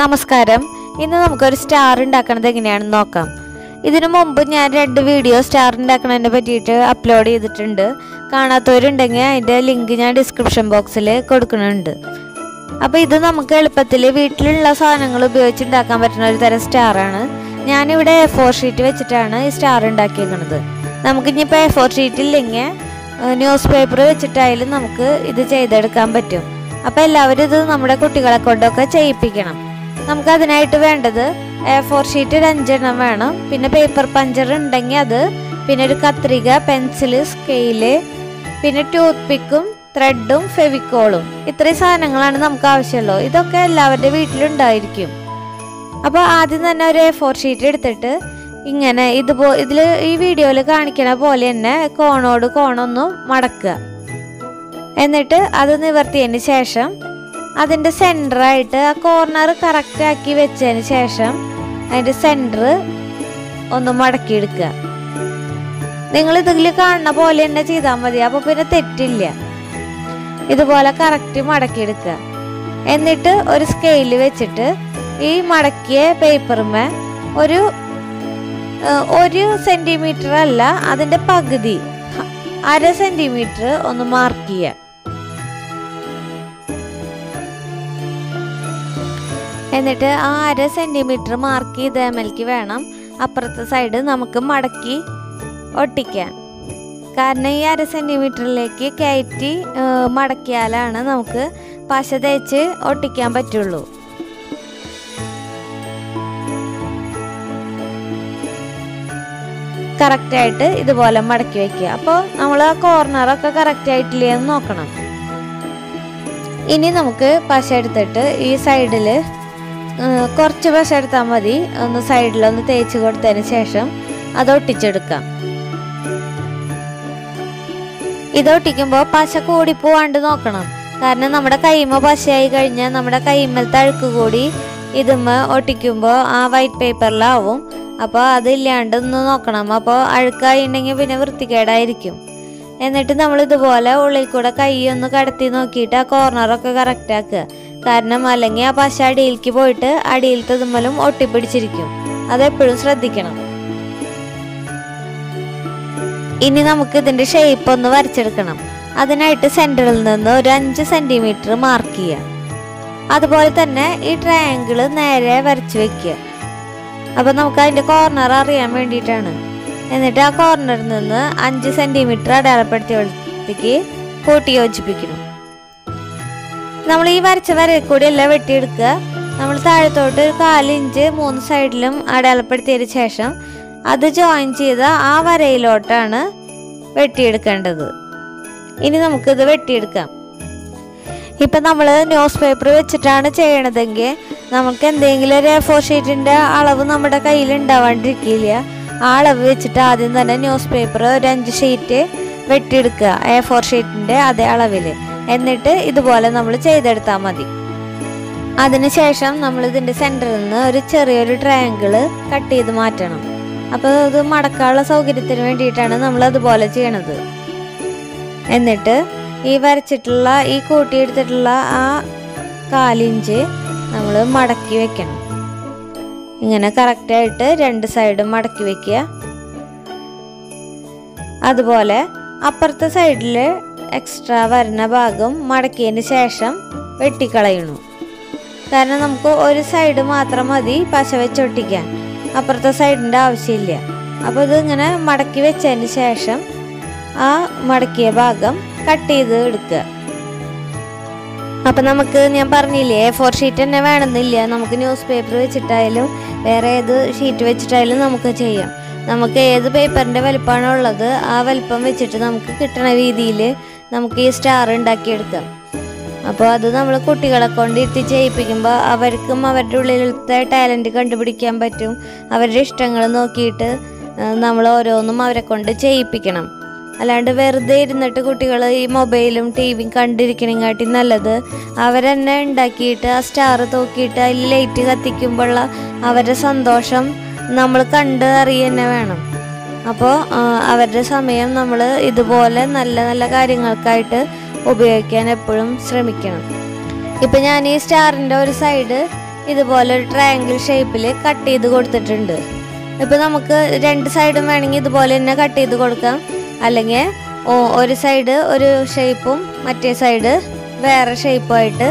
നമസ്കാരം. ഇന്ന് നമുക്കൊരു സ്റ്റാർ ഉണ്ടാക്കണത് എങ്ങനെയാണെന്ന് നോക്കാം. ഇതിനു മുമ്പ് ഞാൻ രണ്ട് വീഡിയോ സ്റ്റാർ ഉണ്ടാക്കണതിനെ പറ്റിയിട്ട് അപ്ലോഡ് ചെയ്തിട്ടുണ്ട്. കാണാത്തവരുണ്ടെങ്കിൽ അതിന്റെ ലിങ്ക് ഞാൻ ഡിസ്ക്രിപ്ഷൻ ബോക്സിൽ കൊടുക്കുന്നുണ്ട്. അപ്പോൾ ഇത് നമുക്ക് എളുപ്പത്തിൽ വീട്ടിലുള്ള സാധനങ്ങൾ ഉപയോഗിച്ച് ഉണ്ടാക്കാൻ പറ്റുന്ന ഒരു തരം സ്റ്റാറാണ് ഞാനിവിടെ എ ഫോർ ഷീറ്റ് വെച്ചിട്ടാണ് ഈ സ്റ്റാർ ഉണ്ടാക്കിയിരിക്കുന്നത് നമുക്കിനിയിപ്പോൾ എ ഫോർ ഷീറ്റ് ഇല്ലെങ്കിൽ ന്യൂസ് പേപ്പർ വെച്ചിട്ടായാലും നമുക്ക് ഇത് ചെയ്തെടുക്കാൻ പറ്റും. അപ്പോൾ എല്ലാവരും ഇത് നമ്മുടെ കുട്ടികളെ കൊണ്ടൊക്കെ ചെയ്യിപ്പിക്കണം. നമുക്ക് അതിനായിട്ട് വേണ്ടത് എ ഫോർ ഷീറ്റ് ഒരു അഞ്ചെണ്ണം വേണം. പിന്നെ പേപ്പർ പഞ്ചർ ഉണ്ടെങ്കിൽ അത് പിന്നെ ഒരു കത്രിക പെൻസിൽ സ്കെയിൽ പിന്നെ ടൂത്ത് പിക്കും ത്രെഡും ഫെവിക്കോളും ഇത്രയും സാധനങ്ങളാണ് നമുക്ക് ആവശ്യമുള്ളൂ ഇതൊക്കെ എല്ലാവരുടെ വീട്ടിലുണ്ടായിരിക്കും. അപ്പോൾ ആദ്യം തന്നെ ഒരു എ ഫോർ ഷീറ്റ് എടുത്തിട്ട് ഇങ്ങനെ ഇതുപോ ഇതിൽ ഈ വീഡിയോയിൽ കാണിക്കണ പോലെ തന്നെ കോണോട് കോണൊന്നും മടക്കുക. എന്നിട്ട് അത് നിവർത്തിയതിന് ശേഷം അതിന്റെ സെന്ററായിട്ട് ആ കോർണർ കറക്റ്റ് ആക്കി വെച്ചതിന് ശേഷം അതിന്റെ സെന്റർ ഒന്ന് മടക്കിയെടുക്കുക. നിങ്ങൾ ഇതിൽ കാണുന്ന പോലെ തന്നെ ചെയ്താൽ മതി. അപ്പോൾ പിന്നെ തെറ്റില്ല. ഇതുപോലെ കറക്റ്റ് മടക്കിയെടുക്കുക. എന്നിട്ട് ഒരു സ്കെയിൽ വെച്ചിട്ട് ഈ മടക്കിയ പേപ്പറുമേ ഒരു ഒരു സെന്റിമീറ്റർ അല്ല അതിന്റെ പകുതി അര സെന്റിമീറ്റർ ഒന്ന് മാർക്ക് ചെയ്യുക. എന്നിട്ട് ആ അര സെന്റിമീറ്റർ മാർക്ക് ചെയ്ത എമൽക്ക് വേണം. അപ്പുറത്തെ സൈഡ് നമുക്ക് മടക്കി ഒട്ടിക്കാൻ. കാരണം ഈ അര സെന്റിമീറ്ററിലേക്ക് കയറ്റി മടക്കിയാലാണ് നമുക്ക് പശ തേച്ച് ഒട്ടിക്കാൻ പറ്റുള്ളൂ. കറക്റ്റായിട്ട് ഇതുപോലെ മടക്കി വയ്ക്കുക അപ്പോൾ നമ്മൾ ആ കോർണറൊക്കെ കറക്റ്റ് ആയിട്ടില്ലേ എന്ന് നോക്കണം. ഇനി നമുക്ക് പശ എടുത്തിട്ട് ഈ സൈഡിൽ കുറച്ച് പശ എടുത്താൽ മതി. ഒന്ന് സൈഡിലൊന്ന് തേച്ച് കൊടുത്തതിന് ശേഷം അത് ഒട്ടിച്ചെടുക്കാം. ഇത് ഒട്ടിക്കുമ്പോൾ പശ കൂടിപ്പോവാണ്ട് നോക്കണം. കാരണം നമ്മുടെ കൈമ പശയായി കഴിഞ്ഞാൽ നമ്മുടെ കൈമലത്തെ അഴുക്ക് കൂടി ഇതുമ്മ ഒട്ടിക്കുമ്പോൾ ആ വൈറ്റ് പേപ്പറിലാവും അപ്പോൾ അതില്ലാണ്ട് ഒന്ന് നോക്കണം. അപ്പോൾ അഴുക്കായിട്ടുണ്ടെങ്കിൽ പിന്നെ വൃത്തികേടായിരിക്കും. എന്നിട്ട് നമ്മൾ ഇതുപോലെ ഉള്ളിൽ കൂടെ കൈ ഒന്ന് കടത്തി നോക്കിയിട്ട് ആ കോർണറൊക്കെ കറക്റ്റ് ആക്കുക. കാരണം അല്ലെങ്കിൽ ആ പശ അടിയിലേക്ക് പോയിട്ട് അടിയിലത്തെ തുമ്മലും ഒട്ടിപ്പിടിച്ചിരിക്കും. അതെപ്പോഴും ശ്രദ്ധിക്കണം. ഇനി നമുക്ക് ഇതിന്റെ ഷേപ്പ് ഒന്ന് വരച്ചെടുക്കണം. അതിനായിട്ട് സെന്ററിൽ നിന്ന് ഒരു അഞ്ച് സെന്റിമീറ്റർ മാർക്ക് ചെയ്യുക. അതുപോലെ തന്നെ ഈ ട്രയാങ്കിൾ നേരെ വരച്ചു വെക്കുക. അപ്പൊ നമുക്ക് അതിന്റെ കോർണർ അറിയാൻ വേണ്ടിയിട്ടാണ്. എന്നിട്ട് ആ കോർണറിൽ നിന്ന് അഞ്ച് സെന്റിമീറ്റർ അടയാളപ്പെടുത്തിയത്തേക്ക് കൂട്ടി യോജിപ്പിക്കണം. നമ്മൾ ഈ വരച്ച വരയിൽ കൂടി എല്ലാം വെട്ടിയെടുക്കുക. നമ്മൾ താഴത്തോട്ട് കാലിഞ്ച് മൂന്ന് സൈഡിലും അടയാളപ്പെടുത്തിയതിന് ശേഷം അത് ജോയിൻ ചെയ്ത ആ വരയിലോട്ടാണ് വെട്ടിയെടുക്കേണ്ടത്. ഇനി നമുക്കിത് വെട്ടിയെടുക്കാം. ഇപ്പം നമ്മൾ ന്യൂസ് പേപ്പർ വെച്ചിട്ടാണ് ചെയ്യണതെങ്കിൽ നമുക്ക് എന്തെങ്കിലും ഒരു ഫോർ ഷീറ്റിന്റെ അളവ് നമ്മുടെ കയ്യിൽ ഉണ്ടാവാണ്ടിരിക്കില്ല. ആ അളവ് വെച്ചിട്ട് ആദ്യം തന്നെ ന്യൂസ് പേപ്പർ ഒരു അഞ്ച് ഷീറ്റ് വെട്ടിയെടുക്കുക. എ ഫോർ ഷീറ്റിന്റെ അതേ അളവിൽ എന്നിട്ട് ഇതുപോലെ നമ്മൾ ചെയ്തെടുത്താൽ മതി. അതിനുശേഷം നമ്മൾ ഇതിന്റെ സെന്ററിൽ നിന്ന് ഒരു ചെറിയൊരു ട്രയാങ്കിൾ കട്ട് ചെയ്ത് മാറ്റണം. അപ്പോൾ ഇത് മടക്കാനുള്ള സൗകര്യത്തിന് വേണ്ടിയിട്ടാണ് നമ്മൾ അതുപോലെ ചെയ്യണത്. എന്നിട്ട് ഈ വരച്ചിട്ടുള്ള ഈ കൂട്ടിയെടുത്തിട്ടുള്ള ആ കാലിഞ്ച് നമ്മൾ മടക്കി വെക്കണം. ഇങ്ങനെ കറക്റ്റായിട്ട് രണ്ട് സൈഡും മടക്കി വെക്കുക. അതുപോലെ അപ്പുറത്തെ സൈഡിൽ എക്സ്ട്രാ വരുന്ന ഭാഗം മടക്കിയതിന് ശേഷം വെട്ടിക്കളയണു കാരണം നമുക്ക് ഒരു സൈഡ് മാത്രം മതി പശ വെച്ചൊട്ടിക്കാൻ അപ്പുറത്തെ സൈഡിന്റെ ആവശ്യമില്ല. അപ്പോൾ ഇതിങ്ങനെ മടക്കി വെച്ചതിന് ശേഷം ആ മടക്കിയ ഭാഗം കട്ട് ചെയ്ത് എടുക്കുക. അപ്പം നമുക്ക് ഞാൻ പറഞ്ഞില്ലേ ഫോർ ഷീറ്റ് തന്നെ വേണമെന്നില്ല. നമുക്ക് ന്യൂസ് പേപ്പർ വെച്ചിട്ടായാലും വേറെ ഏത് ഷീറ്റ് വെച്ചിട്ടായാലും നമുക്ക് ചെയ്യാം. നമുക്ക് ഏത് പേപ്പറിന്റെ വലിപ്പമാണുള്ളത് ആ വലിപ്പം വെച്ചിട്ട് നമുക്ക് കിട്ടണ രീതിയിൽ നമുക്ക് ഈ സ്റ്റാർ ഉണ്ടാക്കിയെടുക്കാം. അപ്പോൾ അത് നമ്മൾ കുട്ടികളെ കൊണ്ട് ഇരുത്തി ചെയ്യിപ്പിക്കുമ്പോൾ അവർക്കും അവരുടെ ഉള്ളിലത്തെ ടാലന്റ് കണ്ടുപിടിക്കാൻ പറ്റും. അവരുടെ ഇഷ്ടങ്ങൾ നോക്കിയിട്ട് നമ്മൾ ഓരോന്നും അവരെ കൊണ്ട് ചെയ്യിപ്പിക്കണം. അല്ലാണ്ട് വെറുതെ ഇരുന്നിട്ട് കുട്ടികൾ ഈ മൊബൈലും ടി വിയും കണ്ടിരിക്കണേക്കാട്ടി നല്ലത്. അവരെന്നെ ഉണ്ടാക്കിയിട്ട് ആ സ്റ്റാർ തൂക്കിയിട്ട് അതിൽ ലൈറ്റ് കത്തിക്കുമ്പോഴുള്ള അവരുടെ സന്തോഷം നമ്മൾ കണ്ട് അറിയുക തന്നെ വേണം. അപ്പോൾ അവരുടെ സമയം നമ്മൾ ഇതുപോലെ നല്ല നല്ല കാര്യങ്ങൾക്കായിട്ട് ഉപയോഗിക്കാൻ എപ്പോഴും ശ്രമിക്കണം. ഇപ്പം ഞാൻ ഈ സ്റ്റാറിന്റെ ഒരു സൈഡ് ഇതുപോലെ ഒരു ട്രയാങ്കിൾ ഷേപ്പിൽ കട്ട് ചെയ്ത് കൊടുത്തിട്ടുണ്ട്. ഇപ്പം നമുക്ക് രണ്ട് സൈഡും വേണമെങ്കിൽ ഇതുപോലെ തന്നെ കട്ട് ചെയ്ത് കൊടുക്കാം. അല്ലെങ്കിൽ ഒരു സൈഡ് ഒരു ഷേപ്പും മറ്റേ സൈഡ് വേറെ ഷേപ്പുമായിട്ട്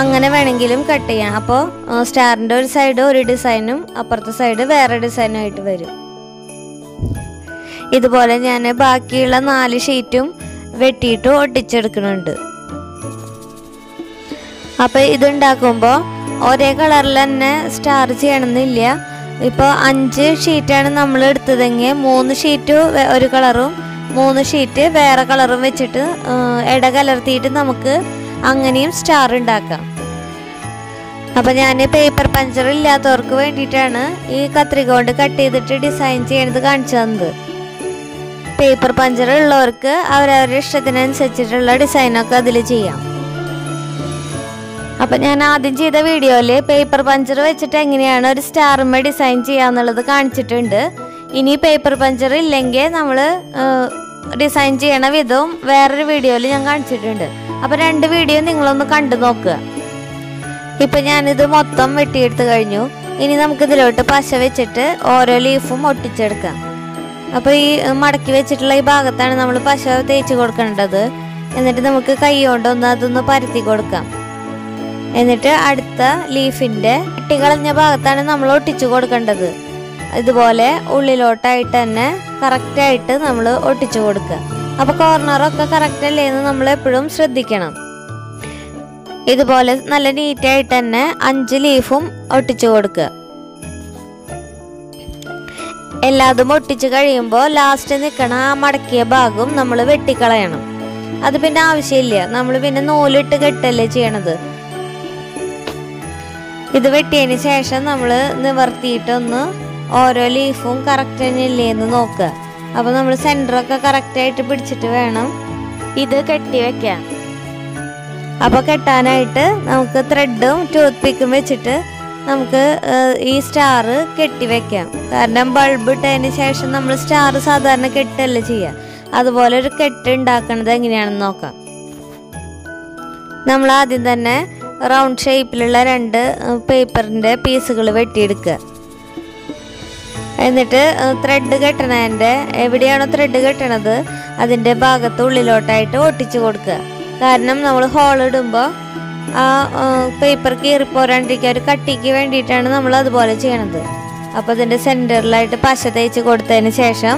അങ്ങനെ വേണമെങ്കിലും കട്ട് ചെയ്യാം. അപ്പോൾ സ്റ്റാറിന്റെ ഒരു സൈഡ് ഒരു ഡിസൈനും അപ്പുറത്തെ സൈഡ് വേറെ ഡിസൈനും ആയിട്ട് വരും. ഇതുപോലെ ഞാൻ ബാക്കിയുള്ള നാല് ഷീറ്റും വെട്ടിയിട്ട് ഒട്ടിച്ചെടുക്കുന്നുണ്ട്. അപ്പോൾ ഇതുണ്ടാക്കുമ്പോൾ ഒരേ കളറിൽ തന്നെ സ്റ്റാർ ചെയ്യണമെന്നില്ല. ഇപ്പോൾ അഞ്ച് ഷീറ്റാണ് നമ്മൾ എടുത്തതെങ്കിൽ മൂന്ന് ഷീറ്റ് ഒരു കളറും മൂന്ന് ഷീറ്റ് വേറെ കളറും വെച്ചിട്ട് ഇട കലർത്തിയിട്ട് നമുക്ക് അങ്ങനെയും സ്റ്റാർ ഉണ്ടാക്കാം. അപ്പം ഞാൻ പേപ്പർ പഞ്ചർ ഇല്ലാത്തവർക്ക് വേണ്ടിയിട്ടാണ് ഈ കത്രിക കൊണ്ട് കട്ട് ചെയ്തിട്ട് ഡിസൈൻ ചെയ്യണത് കാണിച്ചു തന്നത്. പേപ്പർ പഞ്ചർ ഉള്ളവർക്ക് അവരവരുടെ ഇഷ്ടത്തിനനുസരിച്ചിട്ടുള്ള ഡിസൈനൊക്കെ അതിൽ ചെയ്യാം. അപ്പം ഞാൻ ആദ്യം ചെയ്ത വീഡിയോയിൽ പേപ്പർ പഞ്ചർ വെച്ചിട്ട് എങ്ങനെയാണ് ഒരു സ്റ്റാറുമ്മ ഡിസൈൻ ചെയ്യാന്നുള്ളത് കാണിച്ചിട്ടുണ്ട്. ഇനി പേപ്പർ പഞ്ചർ ഇല്ലെങ്കിൽ നമ്മൾ ഡിസൈൻ ചെയ്യണ വിധവും വേറൊരു വീഡിയോയിൽ ഞാൻ കാണിച്ചിട്ടുണ്ട്. അപ്പം രണ്ട് വീഡിയോ നിങ്ങളൊന്ന് കണ്ടു നോക്കുക ഇപ്പം ഞാനിത് മൊത്തം വെട്ടിയെടുത്ത് കഴിഞ്ഞു. ഇനി നമുക്കിതിലോട്ട് പശ വെച്ചിട്ട് ഓരോ ലീഫും ഒട്ടിച്ചെടുക്കാം. അപ്പോൾ ഈ മടക്കി വെച്ചിട്ടുള്ള ഈ ഭാഗത്താണ് നമ്മൾ പശ തേച്ച് കൊടുക്കേണ്ടത്. എന്നിട്ട് നമുക്ക് കൈ കൊണ്ടൊന്ന് അതൊന്ന് പരത്തി കൊടുക്കാം. എന്നിട്ട് അടുത്ത ലീഫിന്റെ വെട്ടിക്കളഞ്ഞ ഭാഗത്താണ് നമ്മൾ ഒട്ടിച്ചു കൊടുക്കേണ്ടത്. ഇതുപോലെ ഉള്ളിലോട്ടായിട്ട് തന്നെ കറക്റ്റായിട്ട് നമ്മൾ ഒട്ടിച്ചു കൊടുക്കുക. അപ്പോൾ കോർണറൊക്കെ കറക്റ്റ് അല്ലേ എന്ന് നമ്മൾ എപ്പോഴും ശ്രദ്ധിക്കണം. ഇതുപോലെ നല്ല നീറ്റായിട്ട് തന്നെ അഞ്ച് ലീഫും ഒട്ടിച്ചു കൊടുക്കുക. എല്ലാതും ഒട്ടിച്ച് കഴിയുമ്പോൾ ലാസ്റ്റ് നിൽക്കണ ആ മടക്കിയ ഭാഗം നമ്മൾ വെട്ടിക്കളയണം. അത് പിന്നെ ആവശ്യമില്ല. നമ്മൾ പിന്നെ നൂലിട്ട് കെട്ടല്ലേ ചെയ്യണത്. ഇത് വെട്ടിയതിന് ശേഷം നമ്മൾ നിവർത്തിയിട്ടൊന്ന് ഓരോ ലീഫും കറക്റ്റ് തന്നെയല്ലേ എന്ന് നോക്കുക. അപ്പോൾ നമ്മൾ സെന്ററൊക്കെ കറക്റ്റായിട്ട് പിടിച്ചിട്ട് വേണം ഇത് കെട്ടി വെക്കാൻ. അപ്പോൾ കെട്ടാനായിട്ട് നമുക്ക് ത്രെഡും ടൂത്ത് പിക്കും വെച്ചിട്ട് നമുക്ക് ഈ സ്റ്റാർ കെട്ടിവെക്കാം കാരണം ബൾബ് ഇട്ടതിന് ശേഷം നമ്മൾ സ്റ്റാർ സാധാരണ കെട്ടല്ല ചെയ്യുക അതുപോലെ ഒരു കെട്ട് ഉണ്ടാക്കുന്നത് എങ്ങനെയാണെന്ന് നോക്കാം. നമ്മൾ ആദ്യം തന്നെ റൗണ്ട് ഷേപ്പിലുള്ള രണ്ട് പേപ്പറിന്റെ പീസുകൾ വെട്ടിയെടുക്കുക. എന്നിട്ട് ത്രെഡ് കെട്ടണതിന്റെ എവിടെയാണോ ത്രെഡ് കെട്ടണത് അതിന്റെ ഭാഗത്ത് ഉള്ളിലോട്ടായിട്ട് ഒട്ടിച്ചു കൊടുക്കുക. കാരണം നമ്മൾ ഹോൾ ഇടുമ്പോൾ ആ പേപ്പർ കീറിപ്പോരാണ്ടിരിക്കുക ഒരു കട്ടിക്ക് വേണ്ടിയിട്ടാണ് നമ്മൾ അതുപോലെ ചെയ്യണത്. അപ്പോൾ അതിന്റെ സെന്ററിലായിട്ട് പശ തേച്ച് കൊടുത്തതിന് ശേഷം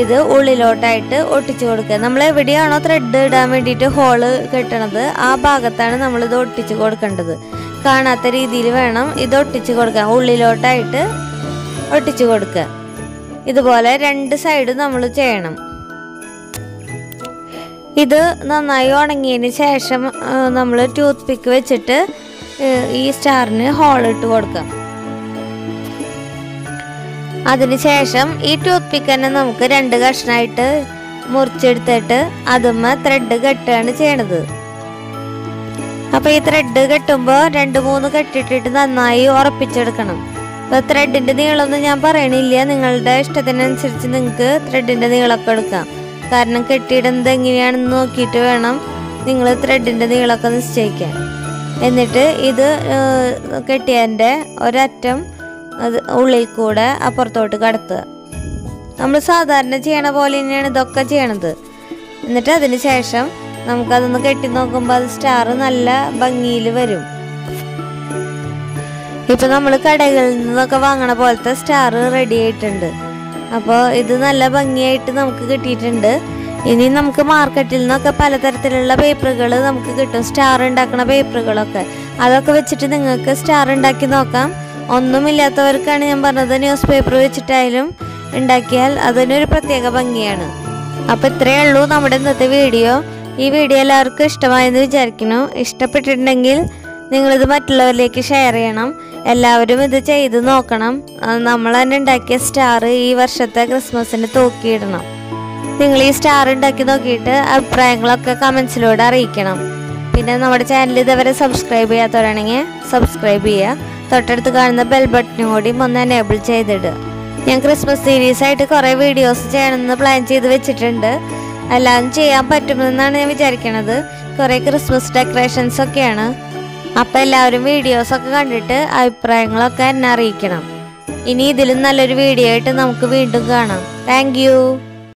ഇത് ഉള്ളിലോട്ടായിട്ട് ഒട്ടിച്ചു കൊടുക്കുക. നമ്മൾ എവിടെയാണോ ത്രെഡ് ഇടാൻ വേണ്ടിയിട്ട് ഹോൾ കെട്ടണത് ആ ഭാഗത്താണ് നമ്മളിത് ഒട്ടിച്ചു കൊടുക്കേണ്ടത്. കാണാത്ത രീതിയിൽ വേണം ഇത് ഒട്ടിച്ചു കൊടുക്കാൻ. ഉള്ളിലോട്ടായിട്ട് ഒട്ടിച്ചു കൊടുക്കുക. ഇതുപോലെ രണ്ട് സൈഡും നമ്മൾ ചെയ്യണം. ഇത് നന്നായി ഉണങ്ങിയതിന് ശേഷം നമ്മൾ ടൂത്ത് പിക്ക് വെച്ചിട്ട് ഈ സ്റ്റാറിന് ഹോൾ ഇട്ട് കൊടുക്കാം. അതിനുശേഷം ഈ ടൂത്ത് പിക്ക് തന്നെ നമുക്ക് രണ്ട് കഷ്ണമായിട്ട് മുറിച്ചെടുത്തിട്ട് അതുമ്മ ത്രെഡ് കെട്ടുകയാണ് ചെയ്യണത്. അപ്പൊ ഈ ത്രെഡ് കെട്ടുമ്പോൾ രണ്ട് മൂന്ന് കെട്ടിട്ടിട്ട് നന്നായി ഉറപ്പിച്ചെടുക്കണം. ഇപ്പൊ ത്രെഡിന്റെ നീളമൊന്നും ഞാൻ പറയണില്ല. നിങ്ങളുടെ ഇഷ്ടത്തിനനുസരിച്ച് നിങ്ങൾക്ക് ത്രെഡിന്റെ നീളമൊക്കെ എടുക്കാം. കാരണം കെട്ടിയിടുന്നത് എങ്ങനെയാണെന്ന് നോക്കിയിട്ട് വേണം നിങ്ങൾ ത്രെഡിന്റെ നീളമൊക്കെ നിശ്ചയിക്കാൻ. എന്നിട്ട് ഇത് കെട്ടിയതിന്റെ ഒരറ്റം അത് ഉള്ളിൽ കൂടെ അപ്പുറത്തോട്ട് കടത്തുക. നമ്മൾ സാധാരണ ചെയ്യണ പോലെ തന്നെയാണ് ഇതൊക്കെ ചെയ്യണത്. എന്നിട്ട് അതിന് ശേഷം നമുക്കതൊന്ന് കെട്ടി നോക്കുമ്പോൾ അത് സ്റ്റാർ നല്ല ഭംഗിയിൽ വരും. ഇപ്പം നമ്മൾ കടകളിൽ നിന്നൊക്കെ വാങ്ങണ പോലത്തെ സ്റ്റാർ റെഡി ആയിട്ടുണ്ട്. അപ്പോൾ ഇത് നല്ല ഭംഗിയായിട്ട് നമുക്ക് കിട്ടിയിട്ടുണ്ട്. ഇനി നമുക്ക് മാർക്കറ്റിൽ നിന്നൊക്കെ പലതരത്തിലുള്ള പേപ്പറുകൾ നമുക്ക് കിട്ടും. സ്റ്റാർ ഉണ്ടാക്കുന്ന പേപ്പറുകളൊക്കെ അതൊക്കെ വെച്ചിട്ട് നിങ്ങൾക്ക് സ്റ്റാർ ഉണ്ടാക്കി നോക്കാം. ഒന്നുമില്ലാത്തവർക്കാണ് ഞാൻ പറഞ്ഞത് ന്യൂസ് പേപ്പർ വെച്ചിട്ടായാലും ഉണ്ടാക്കിയാൽ അതിനൊരു പ്രത്യേക ഭംഗിയാണ്. അപ്പോൾ ഇത്രയേ ഉള്ളൂ നമ്മുടെ ഇന്നത്തെ വീഡിയോ ഈ വീഡിയോ എല്ലാവർക്കും ഇഷ്ടമായെന്ന് വിചാരിക്കുന്നു. ഇഷ്ടപ്പെട്ടിട്ടുണ്ടെങ്കിൽ നിങ്ങളിത് മറ്റുള്ളവരിലേക്ക് ഷെയർ ചെയ്യണം. എല്ലാവരും ഇത് ചെയ്തു നോക്കണം. നമ്മൾ തന്നെ ഉണ്ടാക്കിയ സ്റ്റാർ ഈ വർഷത്തെ ക്രിസ്മസിന് തൂക്കിയിടണം. നിങ്ങൾ ഈ സ്റ്റാർ ഉണ്ടാക്കി നോക്കിയിട്ട് അഭിപ്രായങ്ങളൊക്കെ കമൻസിലൂടെ അറിയിക്കണം. പിന്നെ നമ്മുടെ ചാനൽ ഇതുവരെ സബ്സ്ക്രൈബ് ചെയ്യാത്തവരാണെങ്കിൽ സബ്സ്ക്രൈബ് ചെയ്യുക. തൊട്ടടുത്ത് കാണുന്ന ബെൽ ബട്ടനും കൂടി ഒന്ന് എനേബിൾ ചെയ്തിടുക. ഞാൻ ക്രിസ്മസ് സീരീസ് ആയിട്ട് കുറേ വീഡിയോസ് ചെയ്യണമെന്ന് പ്ലാൻ ചെയ്ത് വെച്ചിട്ടുണ്ട്. എല്ലാം ചെയ്യാൻ പറ്റുമെന്നാണ് ഞാൻ വിചാരിക്കണത്. കുറേ ക്രിസ്മസ് ഡെക്കറേഷൻസ് ഒക്കെയാണ്. അപ്പം എല്ലാവരും വീഡിയോസൊക്കെ കണ്ടിട്ട് അഭിപ്രായങ്ങളൊക്കെ എന്നെ അറിയിക്കണം. ഇനി ഇതിലും നല്ലൊരു വീഡിയോ ആയിട്ട് നമുക്ക് വീണ്ടും കാണാം. താങ്ക്